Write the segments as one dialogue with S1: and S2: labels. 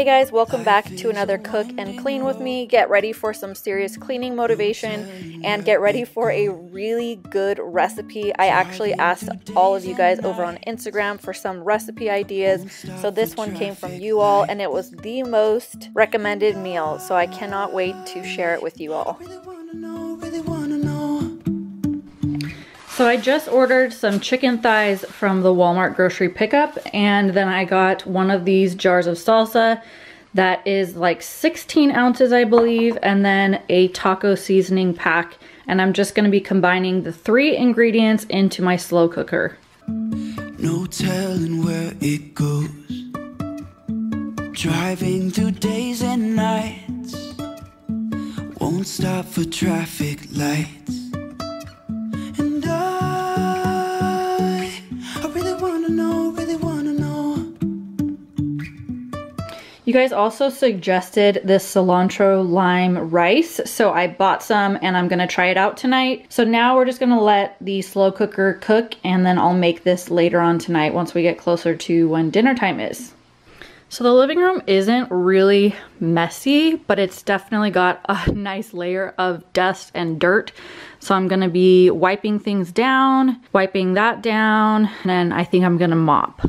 S1: Hey guys, welcome back to another Cook and Clean with me. Get ready for some serious cleaning motivation and get ready for a really good recipe. I actually asked all of you guys over on Instagram for some recipe ideas. So this one came from you all and it was the most recommended meal. So I cannot wait to share it with you all. So I just ordered some chicken thighs from the Walmart grocery pickup and then I got one of these jars of salsa that is like 16 ounces I believe and then a taco seasoning pack. And I'm just going to be combining the three ingredients into my slow cooker. No telling where it goes. Driving through days and nights. Won't stop for traffic lights You guys also suggested this cilantro lime rice, so I bought some and I'm gonna try it out tonight. So now we're just gonna let the slow cooker cook and then I'll make this later on tonight once we get closer to when dinner time is. So the living room isn't really messy, but it's definitely got a nice layer of dust and dirt. So I'm gonna be wiping things down, wiping that down, and then I think I'm gonna mop.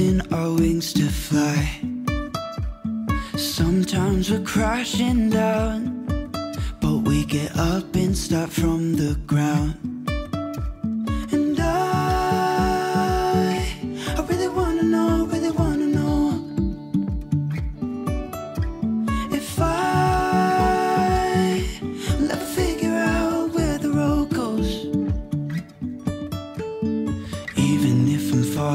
S1: Our wings to fly. Sometimes we're crashing down But we get up and start from the ground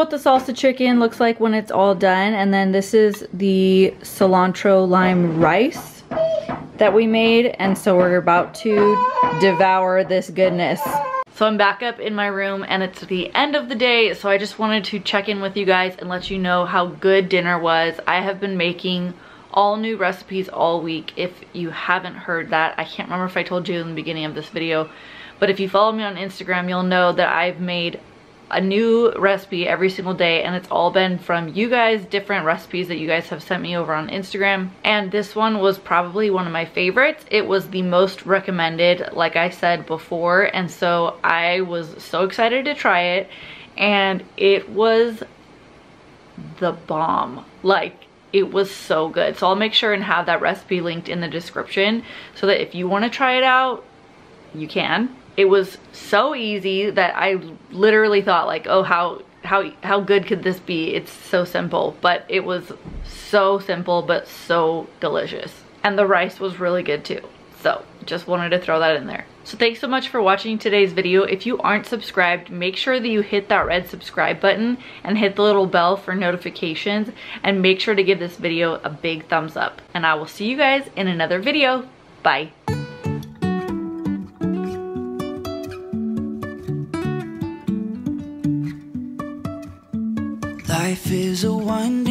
S2: what the salsa chicken looks like when it's all done. And then this is the cilantro lime rice that we made. And so we're about to devour this goodness. So I'm back up in my room and it's the end of the day. So I just wanted to check in with you guys and let you know how good dinner was. I have been making all new recipes all week. If you haven't heard that, I can't remember if I told you in the beginning of this video, but if you follow me on Instagram, you'll know that I've made a new recipe every single day and it's all been from you guys different recipes that you guys have sent me over on Instagram. And this one was probably one of my favorites. It was the most recommended like I said before and so I was so excited to try it and it was the bomb. Like it was so good. So I'll make sure and have that recipe linked in the description so that if you want to try it out you can it was so easy that I literally thought like, oh, how how how good could this be? It's so simple, but it was so simple but so delicious. And the rice was really good too. So just wanted to throw that in there. So thanks so much for watching today's video. If you aren't subscribed, make sure that you hit that red subscribe button and hit the little bell for notifications and make sure to give this video a big thumbs up. And I will see you guys in another video. Bye.
S1: Is a winding